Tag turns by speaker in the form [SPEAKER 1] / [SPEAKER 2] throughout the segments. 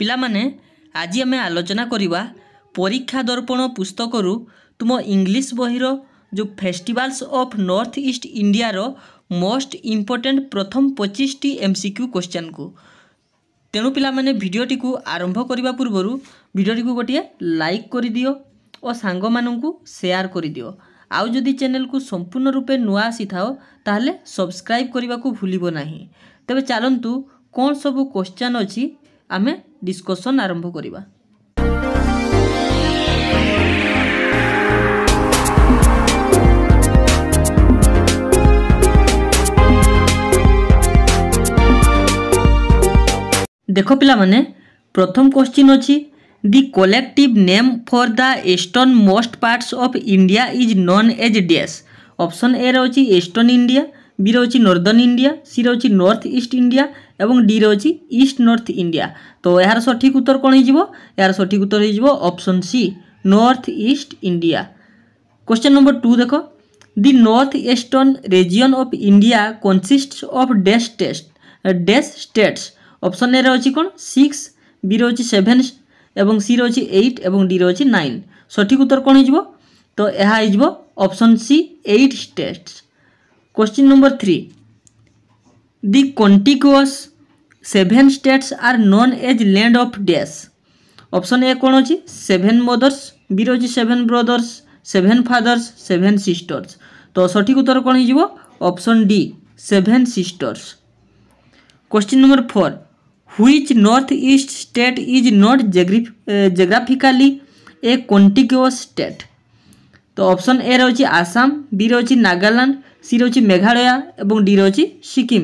[SPEAKER 1] ପିଲାମାନେ ଆଜି ଆମେ ଆଲୋଚନା କରିବା ପରୀକ୍ଷା ଦର୍ପଣ ପୁସ୍ତକରୁ ତୁମ ଇଂଲିଶ ବହିର ଯେଉଁ ଫେଷ୍ଟିଭାଲ୍ସ ଅଫ୍ ନର୍ଥ ଇଷ୍ଟ ଇଣ୍ଡିଆର ମୋଷ୍ଟ ଇମ୍ପୋର୍ଟାଣ୍ଟ ପ୍ରଥମ ପଚିଶଟି ଏମ୍ ସି କ୍ୟୁ କୋଶ୍ଚେନ୍କୁ ତେଣୁ ପିଲାମାନେ ଭିଡ଼ିଓଟିକୁ ଆରମ୍ଭ କରିବା ପୂର୍ବରୁ ଭିଡ଼ିଓଟିକୁ ଗୋଟିଏ ଲାଇକ୍ କରିଦିଅ ଓ ସାଙ୍ଗମାନଙ୍କୁ ସେୟାର କରିଦିଅ ଆଉ ଯଦି ଚ୍ୟାନେଲକୁ ସମ୍ପୂର୍ଣ୍ଣ ରୂପେ ନୂଆ ଆସିଥାଅ ତାହେଲେ ସବସ୍କ୍ରାଇବ୍ କରିବାକୁ ଭୁଲିବ ନାହିଁ ତେବେ ଚାଲନ୍ତୁ କ'ଣ ସବୁ କୋଶ୍ଚେନ୍ ଅଛି ଆମେ ଡିସ୍କସନ୍ ଆରମ୍ଭ କରିବା ଦେଖ ପିଲାମାନେ ପ୍ରଥମ କୋଶ୍ଚିନ୍ ଅଛି the collective name for the easternmost parts of India is known as dash option ଏରେ ଅଛି ଇଷ୍ଟର୍ଣ୍ଣ ଇଣ୍ଡିଆ বি রয়েছে নর্দর্ন ইন্ডিয়া সি রয়েছে নর্থ ইস্ট ইন্ডিয়া এবং ডি রয়েছে ইস্ট নর্থ ইন্ডিয়া তো এর সঠিক উত্তর কোণ হয়ে এর সঠিক উত্তর হয়ে option C north east India question number two দেখ। The north eastern region of India consist of dash test dash states option A রয়েছে কোণ সিক্স বি রয়েছে সেভেন এবং সি রয়েছে এইট এবং ডি রয়েছে নাইন সঠিক উত্তর কোণ হয়ে তো এ হয়ে option C eight states Question number 3. The contiguous seven states are known as land of death. Option A कौन अच्छी seven mothers, B रोजी seven brothers, seven fathers, seven sisters. तो सठिक उत्तर कौन हो option D seven sisters question number four which north east state is not geographically a contiguous state तो option A रोचे आसाम बी रोचे नागालैंड সি রয়েছে মেঘালয়া এবং ডি রয়েছে সিকিম।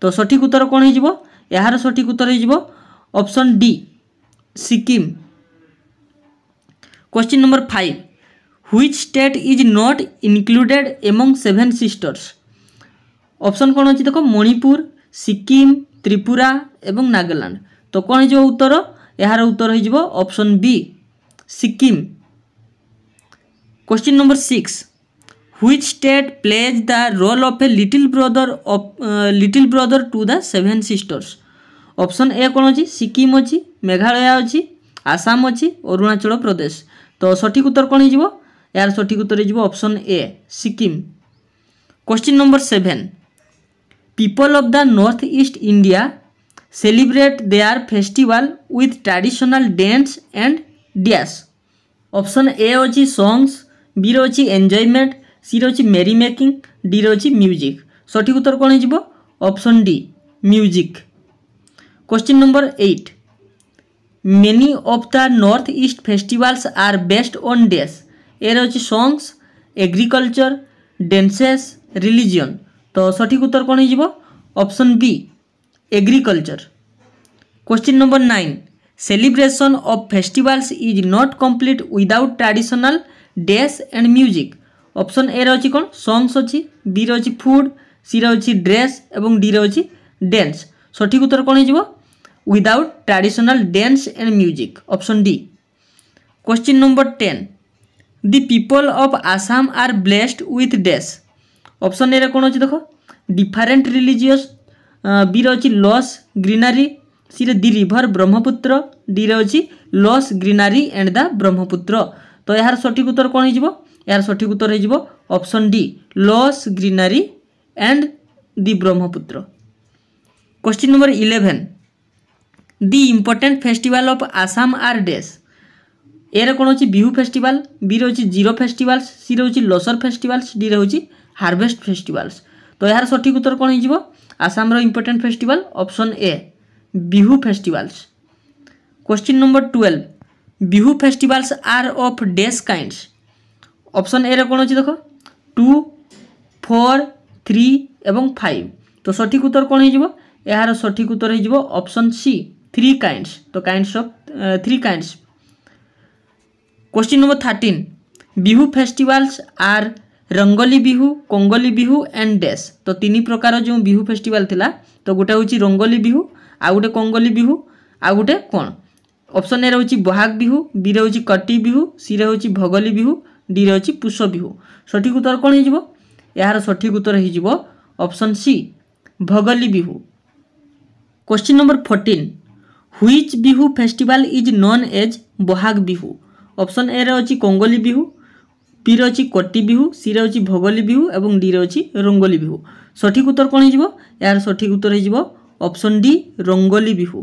[SPEAKER 1] তো সঠিক উত্তর কোণ হয়ে যাব এর সঠিক উত্তর হয়ে যাব option D Sikkim question number five which state is not included among seven sisters option কোণ হচ্ছে দেখো মণিপুর সিকিম ত্রিপুরা এবং নাগাল্যান্ড তো কোণ হয়ে যাব উত্তর এর উত্তর হয়ে যাব option B Sikkim question number six which state plays the role of a little brother of little brother to the seven sisters option A কোণ ଅଛି সিকিম ଅଛି মেঘালয় ଅଛି আসাম ଅଛି অরুণাচল প্রদেশ তো সঠিক উত্তর কোণ ହେଇଯିବ এর সঠিক উত্তর হয়ে option A Sikkim question number seven people of the north east India celebrate their festival with traditional dance and dash option A অছি সংস বিরে অছি এনজয়মেন্ট সিরে অছি মেরি মেকিং ডিরে অছি মিউজিক। সঠিক উত্তর কোণ হয়ে option D, music. Question number eight many of the north east festivals are based on dash এর হচ্ছে সংস এগ্রিকলচর ডেন্সেস রিলিজিয়ন তো সঠিক উত্তর কোণ হয়ে option B agriculture question number nine celebration of festivals is not complete without traditional dash and music option A অছি কোণ songs অছি বি অছি ফুড সি অছি ড্রেস এবং ডি অছি ড্যান্স সঠিক উত্তর কোণ হয়ে যাব? Without traditional dance and music option D question number ten the people of Assam are blessed with dash option এর কোণ অছি দেখ ডিফারেন্ট রিলিজিয়স বিরে অছি লস গ্রিনারি সিরে দি রিভর ব্রহ্মপুত্র ডিরে অছি lush greenery and the Brahmaputra তো এর সঠিক উত্তর কোণ হয়ে এর সঠিক উত্তর হয়ে option D lush greenery and the Brahmaputra question number eleven the important festival of Assam are dash এর কোণ হচ্ছে বিহু ফেস্টিভাল বি হচ্ছে জিরো ফেস্টিভালস সি হচ্ছে লসর ফেস্টিভালস ডি হচ্ছে হারভেস্ট ফেস্টিভালস তো এর সঠিক উত্তর কোণ হয়ে আসামর important festival option A Bihu festivals question number twelve Bihu festivals are of dash kinds option এর কোণ হচ্ছে দেখ? টু ফোর থ্রি এবং ফাইভ তো সঠিক উত্তর কোণ হয়ে এর সঠিক উত্তর হয়ে অপশন সি থ্রি কাইন্ডস তো kinds of three kinds question number thirteen Bihu festivals are Rongali Bihu, Kongali Bihu and dash তো তিন প্রকার যে বিহু ফেস্টিভাল লা তো গোটে হচ্ছে রঙ্গলি বিহু আউ গোটে কঙ্গলি বিহু আউ গোটে কোণ অপশন এ হচ্ছে বহাগ বিহু বিরে হচ্ছে কটি বিহু সিরে হচ্ছে ভগলি বিহু ডিরে অছি পুষ বিহু সঠিক উত্তর কোণ হয়ে এর সঠিক উত্তর হয়ে যাব option C Bhogali Bihu question number fourteen which Bihu festival is known as Bohag Bihu option A রে অছি কঙ্গলি বিহু পি রে অছি কটি বিহু সি রে অছি ভগলি বিহু এবং ডি রে অছি রঙ্গলি বিহু সঠিক উত্তর কোণ হয়ে এর সঠিক উত্তর হয়ে option D Rongali Bihu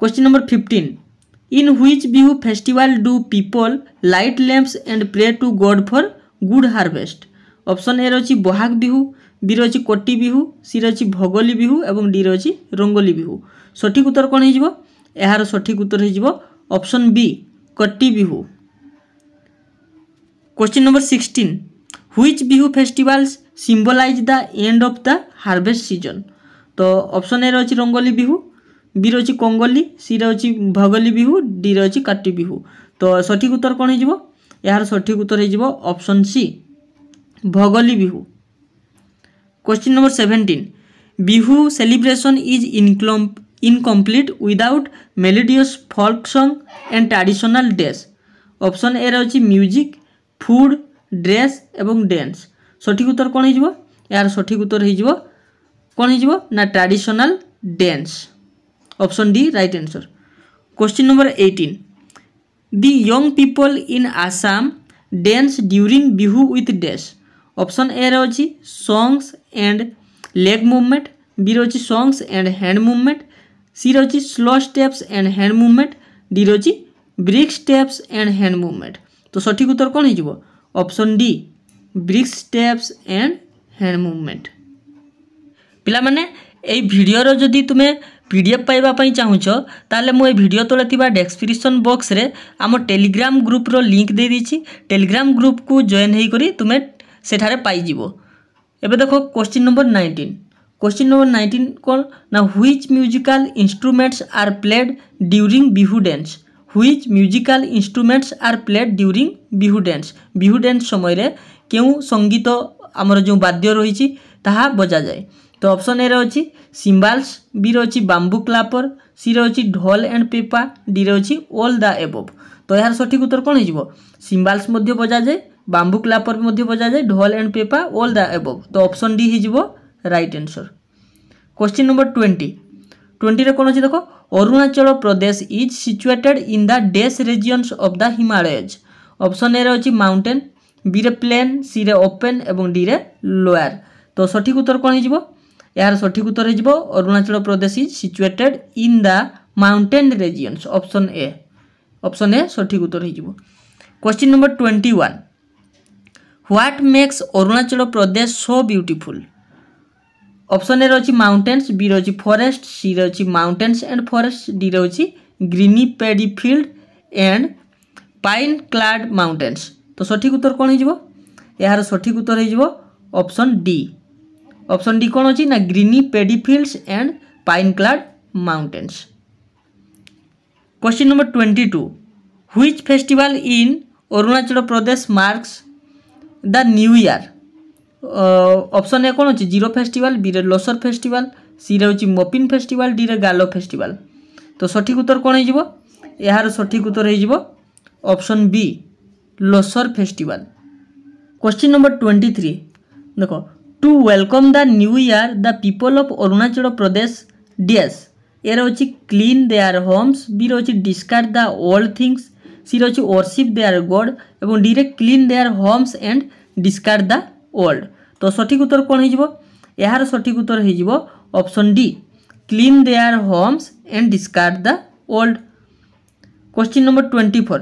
[SPEAKER 1] question number fifteen in which bihu festival do people light lamps and pray to god for good harvest? Option A রয়েছে বহাগ বিহু বি রয়েছে কটি বিহু সি রয়েছে ভোগলি বিহু এবং ডি রয়েছে রঙ্গোলি বিহু। সঠিক উত্তর কোণ হয়ে এর সঠিক উত্তর হয়ে option B Kati Bihu. Question number sixteen which Bihu festivals symbolize the end of the harvest season তো অপশন এ রয়েছে রঙ্গোলি বিহু বিরে হচ্ছে কঙ্গলি সিরে হচ্ছে ভগলি বিহু ডিরে হচ্ছে কাটি বিহু তো সঠিক উত্তর কোণ হয়ে এর সঠিক উত্তর হয়ে option C Bhogali Bihu question number seventeen Bihu celebration is ইনক্লম incomplete without melodious folk song and traditional dress option A রয়েছে মিউজিক ফুড ড্রেস এবং ড্যান্স সঠিক উত্তর কোণ হয়ে এর সঠিক উত্তর হয়ে কোণ হয়ে না traditional dance Option D, right answer. Question number 18. The young people in Assam dance during Bihu with dash. Option A ରହୁଛି songs and leg movement, B ରହୁଛି songs and hand movement, C ରହୁଛି slow steps and hand movement, D ରହୁଛି brick steps and hand movement. তো সঠিক উত্তর কোণ হয়ে option D brisk steps and hand movement ପିଲାମାନେ এই ভিডিওর যদি তুমি পিডিএফ পাইবা চাহুছ তাহলে মু এই ভিডিও তলে থাকা ডেসক্রিপশন বক্সরে আমার টেলিগ্রাম গ্রুপর লিঙ্ক দিয়ে দিয়েছি টেলিগ্রাম গ্রুপকু জয়েন হয়ে করে তুমি সেঠারে পাইযোগ এবে দেখো question number nineteen question number nineteen কোণ না which musical instruments are played during Bihu dance which musical instruments are played during Bihu dance Bihu dance সময় কেউ সংগীত আমার যে বাদ্য রয়েছে তাহা বজাযায় তো অপশন এ ଅଛି ସିମ୍ବାଲ୍ସ ବିରେ ଅଛି ବାମ୍ବୁ କ୍ଲାପର ସିରେ ଅଛି ଢୋଲ ଆଣ୍ଡ ପେପା ଡିରେ ଅଛି ଅଲ୍ ଦା ଏବଭ୍ ତ ଏହାର ସଠିକ୍ ଉତ୍ତର କ'ଣ ହେଇଯିବ ସିମ୍ବାଲ୍ସ ମଧ୍ୟ ବଜାଯାଏ ବାମ୍ବୁ କ୍ଲାପର ମଧ୍ୟ ବଜାଯାଏ dhol and pepa all the above ତ ଅପସନ୍ ଡି ହେଇଯିବ right answer question number twenty ଟ୍ୱେଣ୍ଟିରେ କ'ଣ ଅଛି ଦେଖ Arunachal Pradesh is situated in the ଡେସ୍ regions of the Himalayas option ଏରେ ଅଛି ମାଉଣ୍ଟେନ୍ ବିରେ ପ୍ଲେନ୍ ସିରେ ଓପେନ୍ ଏବଂ ଡିରେ ଲୋୟାର ତ ସଠିକ୍ ଉତ୍ତର କ'ଣ ହେଇଯିବ ଏହାର ସଠିକ୍ ଉତ୍ତର ହୋଇଯିବ Arunachal Pradesh is situated in the mountain regions option A option A ସଠିକ୍ ଉତ୍ତର ହୋଇଯିବ question number twenty one what makes Arunachal Pradesh so beautiful option ଏରେ ଅଛି ମାଉଣ୍ଟେନ୍ସ ବିରେ ଅଛି ଫରେଷ୍ଟ ସିରେ ଅଛି ମାଉଣ୍ଟେନ୍ସ ଆଣ୍ଡ ଫରେଷ୍ଟ ଡିରେ ଅଛି green paddy field and pine clad mountains ତ ସଠିକ୍ ଉତ୍ତର କ'ଣ ହେଇଯିବ ଏହାର ସଠିକ୍ ଉତ୍ତର ହେଇଯିବ ଅପସନ୍ ଡି অপশন ডি কোণ অছি না green paddy fields and pine clad mountains question number twenty two which festival in Arunachal Pradesh marks the new year option A কোণ অছি জিরো ফেস্টিভাল বিরে লোসর ফেস্টিভাল সিরে হচ্ছে মপিন ফেস্টিভাল ডিরে গালো ফেস্টিভাল তো সঠিক উত্তর কোণ হয়ে যাব? এর সঠিক উত্তর হয়ে যাব। Option B Losar festival question number twenty three দেখো to welcome the new year the people of Arunachal Pradesh dash এর হচ্ছে ক্লিন দেয়ার হোমস বি রয়েছে discard the old things C রয়েছে ওয়ার্সিপ দেয়ার গড এবং ডিরে clean their homes and discard the old তো সঠিক উত্তর কোণ হয়ে এর সঠিক উত্তর হয়ে option D clean their homes and discard the old question number twenty four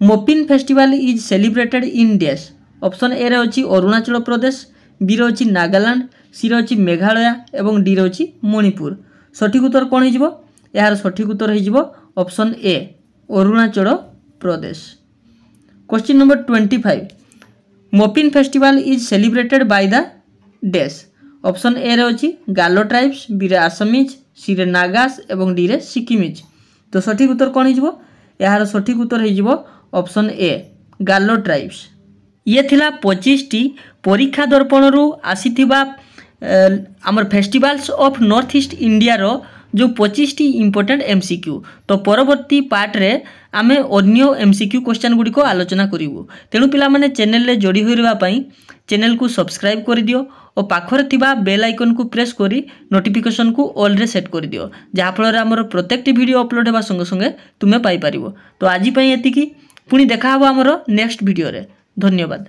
[SPEAKER 1] Mopin festival is celebrated in dash option A অছি অরুণাচল প্রদেশ বিরে অছি নাগাল্যান্ড সিরে অছি মেঘালয় এবং ডিরে অছি মণিপুর সঠিক উত্তর কোণ হয়ে এর সঠিক উত্তর হয়ে option A Arunachal Pradesh question number twenty five Mopin festival is celebrated by the dash option A রে অছি গালো ট্রাইবস বিরে আসামিজ সিরে নাগাস এবং ডিরে সিকিমিজ তো সঠিক উত্তর কোণ হয়ে এর সঠিক উত্তর হয়ে অপশন এ গালো ট্রাইবস ଇଏ ଥିଲା ପଚିଶଟି ପରୀକ୍ଷା ଦର୍ପଣରୁ ଆସିଥିବା ଆମର ଫେଷ୍ଟିଭାଲ୍ସ ଅଫ୍ ନର୍ଥ ଇଷ୍ଟ ଇଣ୍ଡିଆର ଯେଉଁ ପଚିଶଟି ଇମ୍ପୋର୍ଟାଣ୍ଟ ଏମ୍ ସି କ୍ୟୁ ତ ପରବର୍ତ୍ତୀ ପାର୍ଟରେ ଆମେ ଅନ୍ୟ ଏମ୍ ସି କ୍ୟୁ କ୍ୱେଶ୍ଚନ୍ ଗୁଡ଼ିକ ଆଲୋଚନା କରିବୁ ତେଣୁ ପିଲାମାନେ ଚ୍ୟାନେଲରେ ଯୋଡ଼ି ହୋଇ ରହିବା ପାଇଁ ଚ୍ୟାନେଲକୁ ସବସ୍କ୍ରାଇବ୍ କରିଦିଅ ଓ ପାଖରେ ଥିବା ବେଲ୍ ଆଇକନ୍କୁ ପ୍ରେସ୍ କରି ନୋଟିଫିକେସନ୍କୁ ଅଲ୍ରେ ସେଟ୍ କରିଦିଅ ଯାହାଫଳରେ ଆମର ପ୍ରତ୍ୟେକଟି ଭିଡ଼ିଓ ଅପଲୋଡ଼ ହେବା ସଙ୍ଗେ ସଙ୍ଗେ ତୁମେ ପାଇପାରିବ ତ ଆଜି ପାଇଁ ଏତିକି ପୁଣି ଦେଖା ହେବ ଆମର ନେକ୍ସଟ ଭିଡ଼ିଓରେ ধন্যবাদ